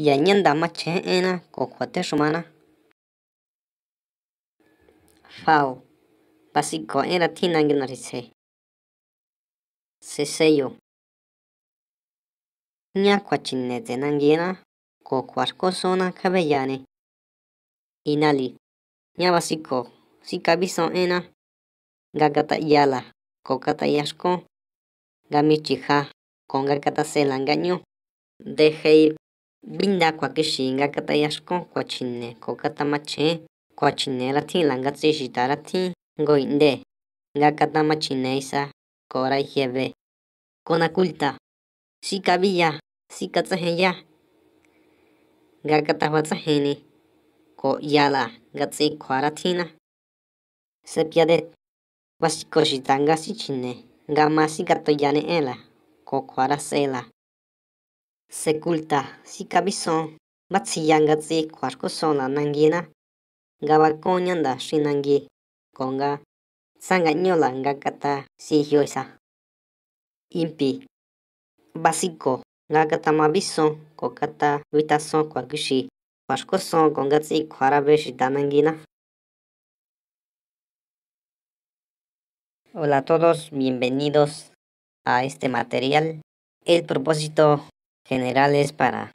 Ya ñanda ma cheena ko khote shumana. Fao. Basi ko era tina ngina rise. Seseyo. Nya kwa chinete nangina ko kwarko sona kabeyane. Inali. Nya basiko. gà ena. Gagata yala. Ko kata yashko. Gamichija. Con gakata selangaño. Deje binda kwa kishinga kata yashko kwa chine ko kata mache kwa chine la ti langa tse shita la ti nga kata machine isa kora hieve kona kulta. Si kabiya nga kata watsa ko yala nga tse kwa la tina sepia de wasiko shita nga si chine nga masi kato yane ela ko kwa sela. Sekulta sikabison matsjiya ngatsi kjuaxkosonna nanguina nga bakonña ndaxi nangui kjo nga tsa nga'ñúla nga katasijiosa impi basiko nga katama bison kjo katabitason kjuakixi kjuaxkoson kjo nga tsi'in kjuara bé xuta nanguina hola a todos bienvenidos a este material. El propósito general es para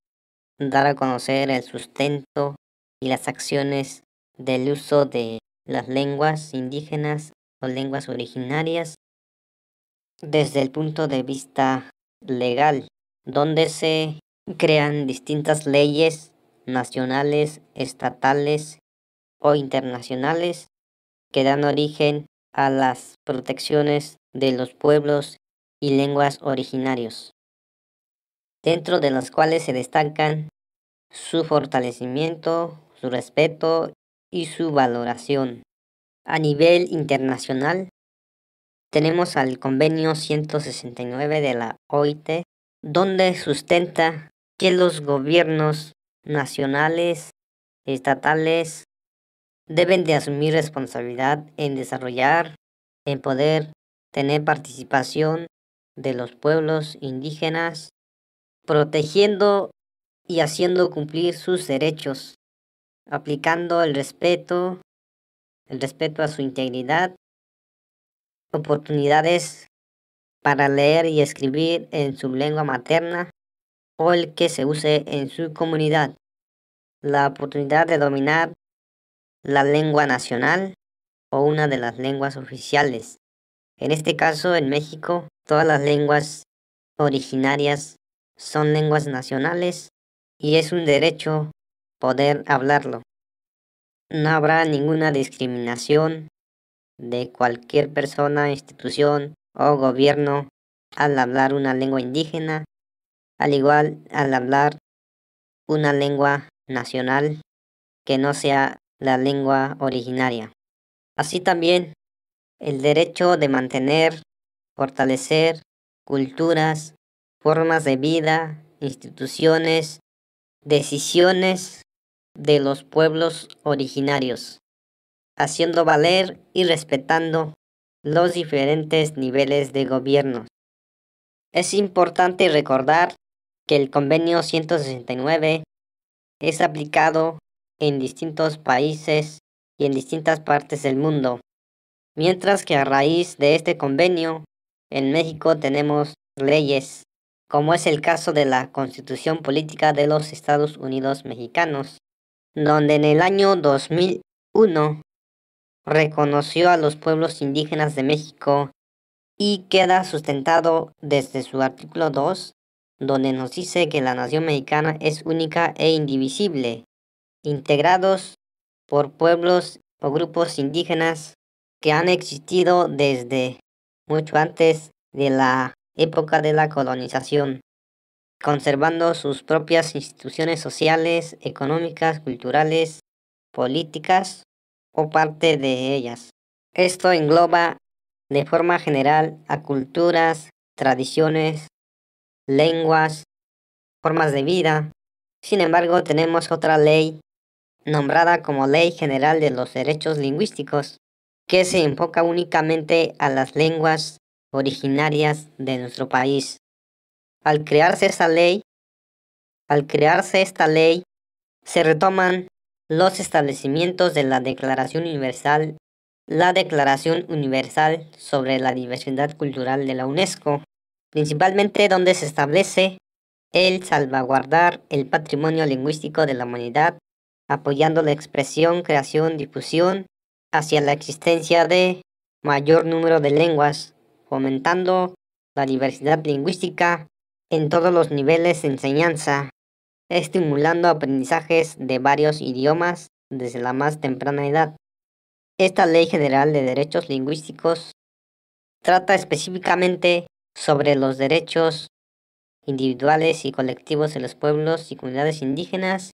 dar a conocer el sustento y las acciones del uso de las lenguas indígenas o lenguas originarias desde el punto de vista legal, donde se crean distintas leyes nacionales, estatales o internacionales que dan origen a las protecciones de los pueblos y lenguas originarios, dentro de las cuales se destacan su fortalecimiento, su respeto y su valoración. A nivel internacional, tenemos al convenio 169 de la OIT, donde sustenta que los gobiernos nacionales, estatales, deben de asumir responsabilidad en desarrollar, en poder tener participación de los pueblos indígenas, protegiendo y haciendo cumplir sus derechos, aplicando el respeto, el respeto a su integridad, oportunidades para leer y escribir en su lengua materna o el que se use en su comunidad, la oportunidad de dominar la lengua nacional o una de las lenguas oficiales. En este caso, en México, todas las lenguas originarias son lenguas nacionales y es un derecho poder hablarlo. No habrá ninguna discriminación de cualquier persona, institución o gobierno al hablar una lengua indígena, al igual al hablar una lengua nacional que no sea la lengua originaria. Así también el derecho de mantener, fortalecer culturas, formas de vida, instituciones, decisiones de los pueblos originarios, haciendo valer y respetando los diferentes niveles de gobierno. Es importante recordar que el convenio 169 es aplicado en distintos países y en distintas partes del mundo, mientras que a raíz de este convenio, en México tenemos leyes, como es el caso de la Constitución Política de los Estados Unidos Mexicanos, donde en el año 2001 reconoció a los pueblos indígenas de México y queda sustentado desde su artículo 2, donde nos dice que la nación mexicana es única e indivisible, integrados por pueblos o grupos indígenas que han existido desde mucho antes de la época de la colonización, conservando sus propias instituciones sociales, económicas, culturales, políticas o parte de ellas. Esto engloba de forma general a culturas, tradiciones, lenguas, formas de vida. Sin embargo, tenemos otra ley nombrada como Ley General de los Derechos Lingüísticos, que se enfoca únicamente a las lenguas originarias de nuestro país. Al crearse esa ley, Al crearse esta ley, se retoman los establecimientos de la Declaración Universal, la Declaración Universal sobre la Diversidad Cultural de la UNESCO, principalmente donde se establece el salvaguardar el patrimonio lingüístico de la humanidad, apoyando la expresión, creación, difusión hacia la existencia de mayor número de lenguas, fomentando la diversidad lingüística en todos los niveles de enseñanza, estimulando aprendizajes de varios idiomas desde la más temprana edad. Esta Ley General de Derechos Lingüísticos trata específicamente sobre los derechos individuales y colectivos de los pueblos y comunidades indígenas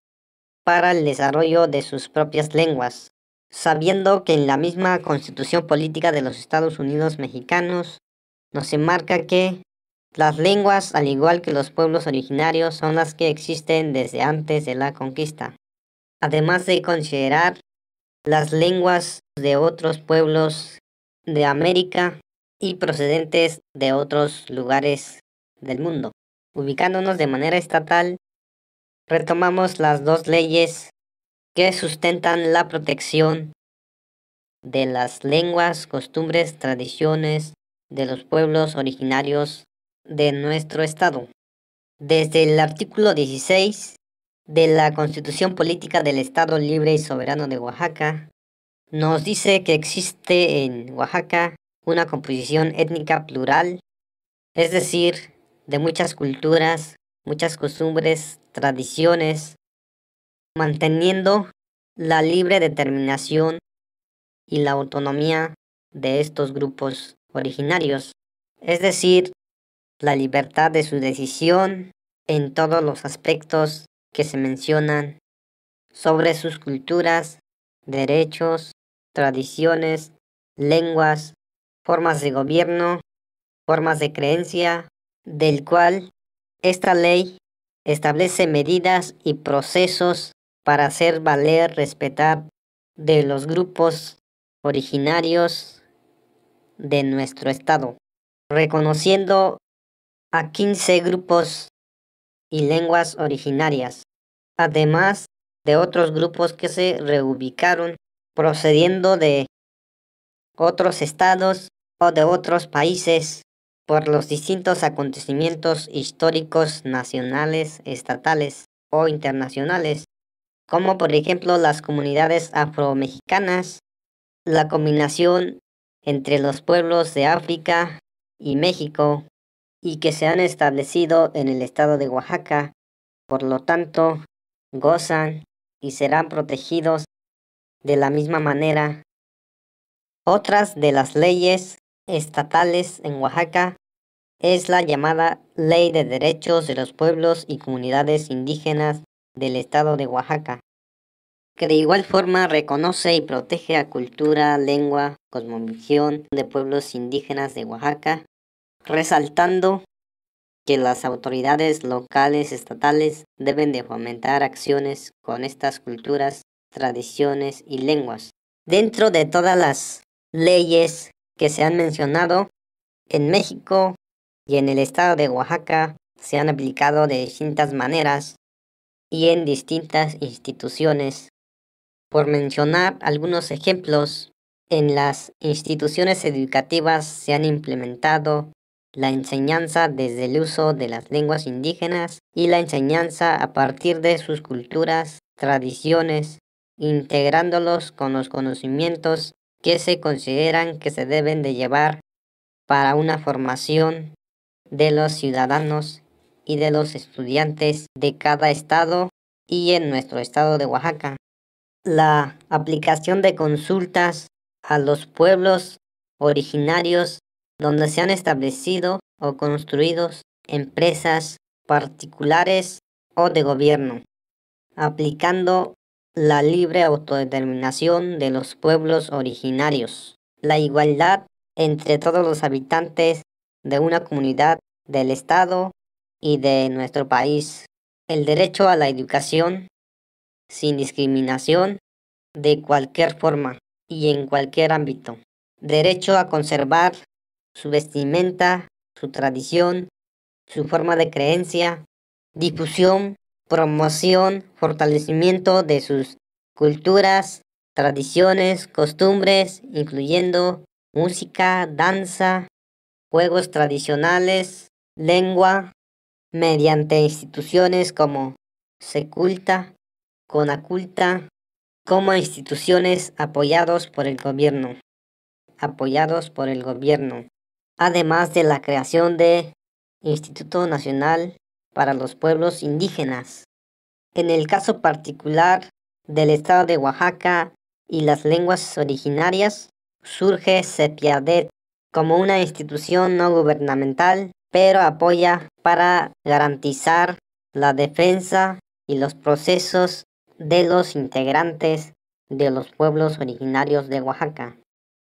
para el desarrollo de sus propias lenguas, sabiendo que en la misma Constitución Política de los Estados Unidos Mexicanos nos enmarca que las lenguas, al igual que los pueblos originarios, son las que existen desde antes de la conquista. Además de considerar las lenguas de otros pueblos de América y procedentes de otros lugares del mundo. Ubicándonos de manera estatal, retomamos las dos leyes que sustentan la protección de las lenguas, costumbres, tradiciones de los pueblos originarios de nuestro Estado. Desde el artículo 16 de la Constitución Política del Estado Libre y Soberano de Oaxaca, nos dice que existe en Oaxaca una composición étnica plural, es decir, de muchas culturas, muchas costumbres, tradiciones, manteniendo la libre determinación y la autonomía de estos grupos originarios, es decir, la libertad de su decisión en todos los aspectos que se mencionan sobre sus culturas, derechos, tradiciones, lenguas, formas de gobierno, formas de creencia, del cual esta ley establece medidas y procesos para hacer valer, respetar de los grupos originarios de nuestro estado, reconociendo a 15 grupos y lenguas originarias, además de otros grupos que se reubicaron procediendo de otros estados o de otros países por los distintos acontecimientos históricos nacionales, estatales o internacionales, como por ejemplo las comunidades afromexicanas, la combinación entre los pueblos de África y México, y que se han establecido en el estado de Oaxaca, por lo tanto, gozan y serán protegidos de la misma manera. Otras de las leyes estatales en Oaxaca es la llamada Ley de Derechos de los Pueblos y Comunidades Indígenas del Estado de Oaxaca, que de igual forma reconoce y protege la cultura, lengua, cosmovisión de pueblos indígenas de Oaxaca resaltando que las autoridades locales estatales deben de fomentar acciones con estas culturas, tradiciones y lenguas. Dentro de todas las leyes que se han mencionado, en México y en el estado de Oaxaca se han aplicado de distintas maneras y en distintas instituciones. Por mencionar algunos ejemplos, en las instituciones educativas se han implementado la enseñanza desde el uso de las lenguas indígenas y la enseñanza a partir de sus culturas, tradiciones, integrándolos con los conocimientos que se consideran que se deben de llevar para una formación de los ciudadanos y de los estudiantes de cada estado y en nuestro estado de Oaxaca. La aplicación de consultas a los pueblos originarios donde se han establecido o construido empresas particulares o de gobierno, aplicando la libre autodeterminación de los pueblos originarios, la igualdad entre todos los habitantes de una comunidad del Estado y de nuestro país, el derecho a la educación sin discriminación de cualquier forma y en cualquier ámbito, derecho a conservar su vestimenta, su tradición, su forma de creencia, difusión, promoción, fortalecimiento de sus culturas, tradiciones, costumbres, incluyendo música, danza, juegos tradicionales, lengua, mediante instituciones como Seculta, Conaculta, como instituciones apoyados por el gobierno, apoyados por el gobierno, además de la creación de Instituto Nacional para los Pueblos Indígenas. En el caso particular del estado de Oaxaca y las lenguas originarias, surge CEPIADET como una institución no gubernamental, pero apoya para garantizar la defensa y los procesos de los integrantes de los pueblos originarios de Oaxaca.